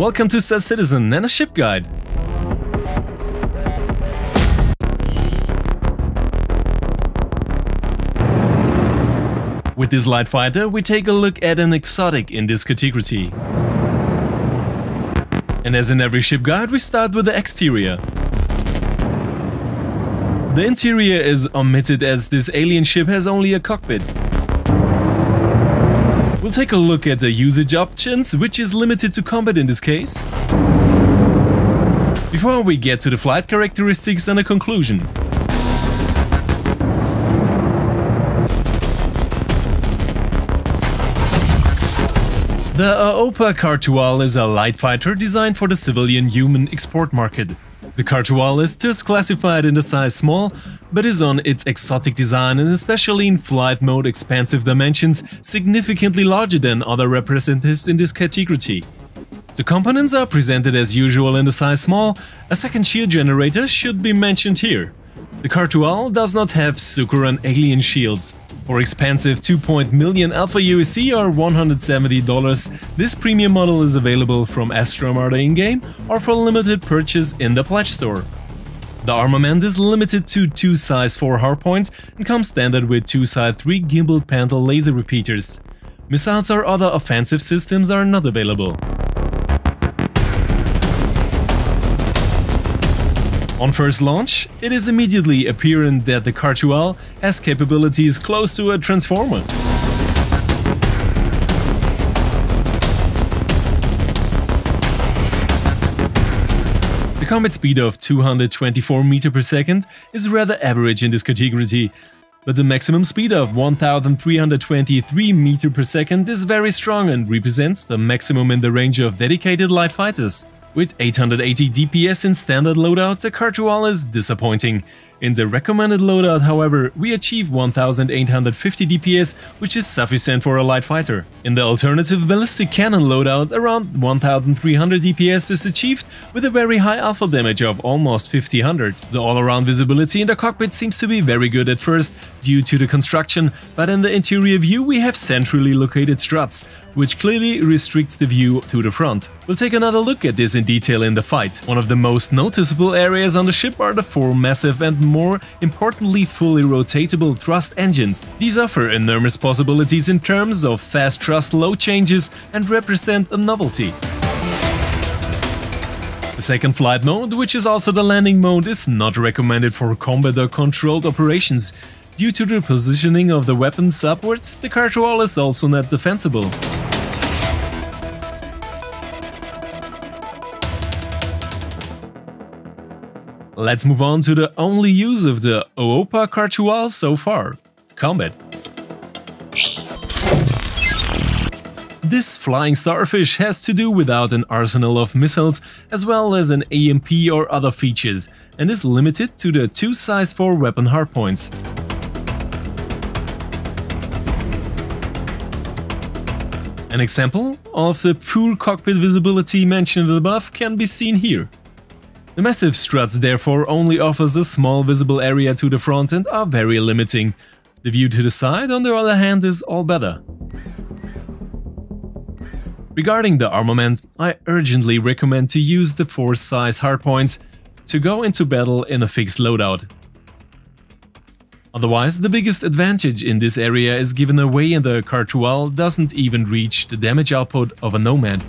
Welcome to Star Citizen and a ship guide. With this light fighter, we take a look at an exotic in this category. And as in every ship guide, we start with the exterior. The interior is omitted as this alien ship has only a cockpit. We'll take a look at the usage options, which is limited to combat in this case. Before we get to the flight characteristics and a conclusion. The Aopoa Khartu-Al is a light fighter designed for the civilian human export market. The Khartu-Al is just classified in the size small, but is on its exotic design and especially in flight mode expansive dimensions significantly larger than other representatives in this category. The components are presented as usual in the size small, a second shield generator should be mentioned here. The Khartu-Al does not have Sukoran alien shields. For expensive 2.0 million Alpha UEC or $170, this premium model is available from Armada in-game or for limited purchase in the Pledge store. The armament is limited to two size 4 hardpoints and comes standard with two size 3 gimbal panel laser repeaters. Missiles or other offensive systems are not available. On first launch, it is immediately apparent that the Khartu-Al has capabilities close to a transformer. The combat speed of 224 meter per second is rather average in this category, but the maximum speed of 1323 meter per second is very strong and represents the maximum in the range of dedicated light fighters. With 880 DPS in standard loadout, the Khartu-Al is disappointing. In the recommended loadout, however, we achieve 1850 DPS, which is sufficient for a light fighter. In the alternative ballistic cannon loadout, around 1300 DPS is achieved with a very high alpha damage of almost 1500. The all-around visibility in the cockpit seems to be very good at first due to the construction, but in the interior view we have centrally located struts, which clearly restricts the view to the front. We'll take another look at this in detail in the fight. One of the most noticeable areas on the ship are the four massive and more importantly fully rotatable thrust engines. These offer enormous possibilities in terms of fast thrust load changes and represent a novelty. The second flight mode, which is also the landing mode, is not recommended for combat or controlled operations. Due to the positioning of the weapons upwards, the Khartu-Al is also not defensible. Let's move on to the only use of the Aopoa Khartu-Al so far, combat. This flying starfish has to do without an arsenal of missiles as well as an AMP or other features and is limited to the two size 4 weapon hardpoints. An example of the poor cockpit visibility mentioned above can be seen here. The massive struts therefore only offers a small visible area to the front and are very limiting. The view to the side, on the other hand, is all better. Regarding the armament, I urgently recommend to use the 4 size hardpoints to go into battle in a fixed loadout. Otherwise, the biggest advantage in this area is given away and the Khartu-Al doesn't even reach the damage output of a Nomad.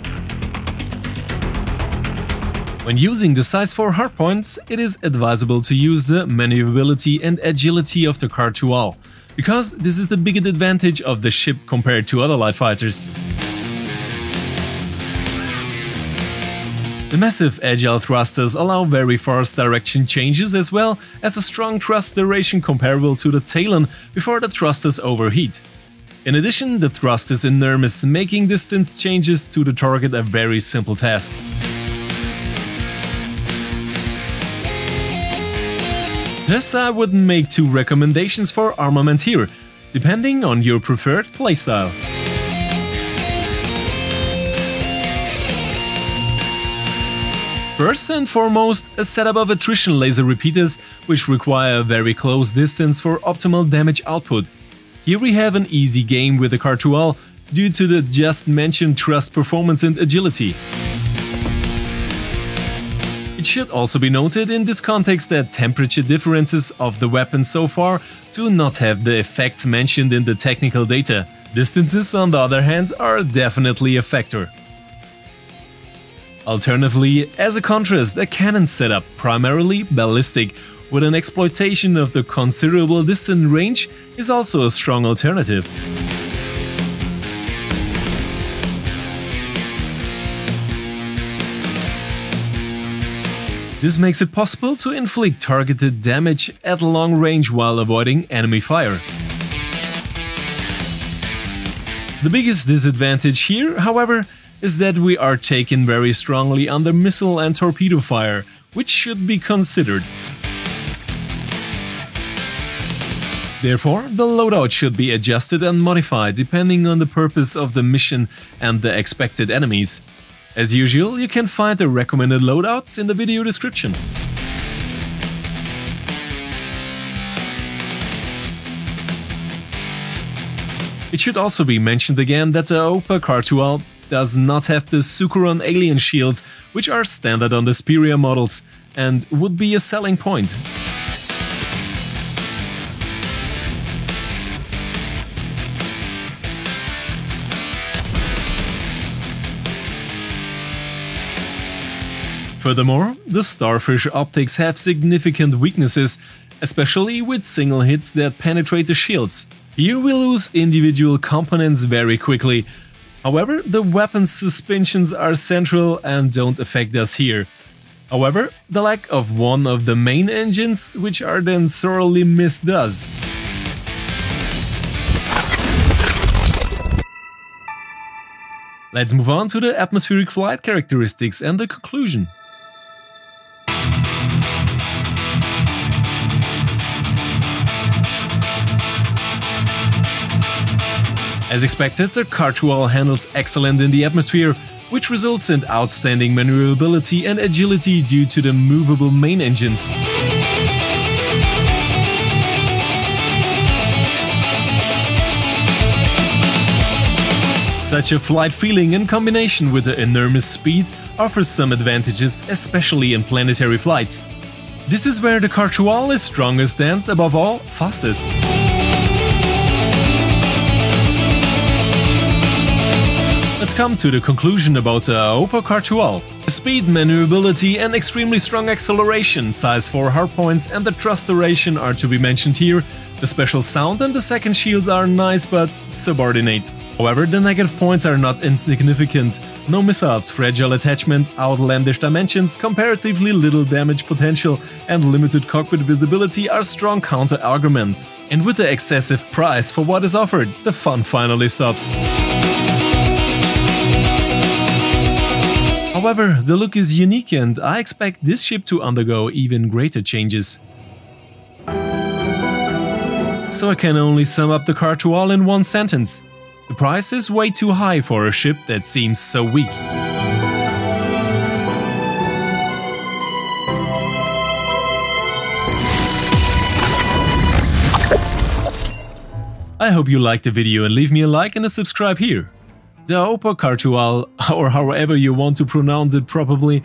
When using the size 4 hardpoints, it is advisable to use the maneuverability and agility of the Khartu-Al, because this is the biggest advantage of the ship compared to other light fighters. The massive agile thrusters allow very fast direction changes as well as a strong thrust duration comparable to the Talon before the thrusters overheat. In addition, the thrust is enormous, making distance changes to the target a very simple task. Thus I would make two recommendations for armament here, depending on your preferred playstyle. First and foremost, a setup of attrition laser repeaters, which require a very close distance for optimal damage output. Here we have an easy game with the Khartu-Al due to the just mentioned thrust performance and agility. It should also be noted in this context that temperature differences of the weapon so far do not have the effects mentioned in the technical data. Distances, on the other hand, are definitely a factor. Alternatively, as a contrast, a cannon setup, primarily ballistic, with an exploitation of the considerable distance range is also a strong alternative. This makes it possible to inflict targeted damage at long range while avoiding enemy fire. The biggest disadvantage here, however, is that we are taken very strongly under missile and torpedo fire, which should be considered. Therefore, the loadout should be adjusted and modified depending on the purpose of the mission and the expected enemies. As usual, you can find the recommended loadouts in the video description. It should also be mentioned again that the Aopoa Khartu-Al does not have the Sukoran alien shields, which are standard on the Esperia models, and would be a selling point. Furthermore, the Starfish optics have significant weaknesses, especially with single hits that penetrate the shields. Here we lose individual components very quickly. However, the weapon's suspensions are central and don't affect us here. However, the lack of one of the main engines, which are then sorely missed does. Let's move on to the atmospheric flight characteristics and the conclusion. As expected, the Khartu-Al handles excellent in the atmosphere, which results in outstanding maneuverability and agility due to the movable main engines. Such a flight feeling in combination with the enormous speed offers some advantages, especially in planetary flights. This is where the Khartu-Al is strongest and, above all, fastest. Let's come to the conclusion about the uh, Aopoa Khartu-Al. Speed, maneuverability and extremely strong acceleration, size 4 hardpoints and the thrust duration are to be mentioned here. The special sound and the second shields are nice but subordinate. However, the negative points are not insignificant. No missiles, fragile attachment, outlandish dimensions, comparatively little damage potential, and limited cockpit visibility are strong counter-arguments. And with the excessive price for what is offered, the fun finally stops. However, the look is unique and I expect this ship to undergo even greater changes. So I can only sum up the Khartu-Al in one sentence. The price is way too high for a ship that seems so weak. I hope you liked the video and leave me a like and a subscribe here. The Aopoa Khartu-Al, or however you want to pronounce it properly,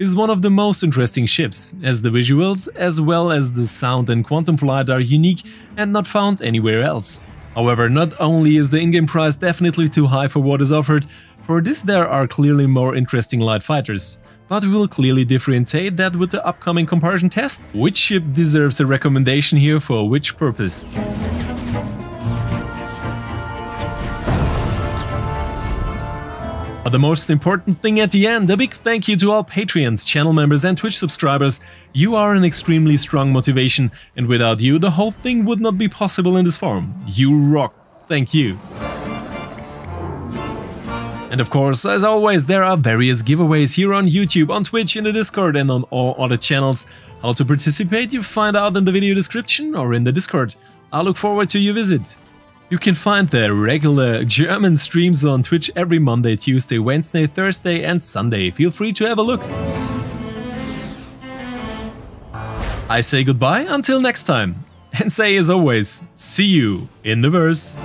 is one of the most interesting ships, as the visuals as well as the sound and quantum flight are unique and not found anywhere else. However, not only is the in-game price definitely too high for what is offered, for this there are clearly more interesting light fighters. But we will clearly differentiate that with the upcoming comparison test, which ship deserves a recommendation here for which purpose. But the most important thing at the end, a big thank you to all Patreons, channel members and Twitch subscribers. You are an extremely strong motivation, and without you the whole thing would not be possible in this form. You rock. Thank you. And of course, as always, there are various giveaways here on YouTube, on Twitch, in the Discord and on all other channels. How to participate you find out in the video description or in the Discord. I look forward to your visit. You can find the regular German streams on Twitch every Monday, Tuesday, Wednesday, Thursday and Sunday. Feel free to have a look. I say goodbye until next time. And say as always, see you in the verse.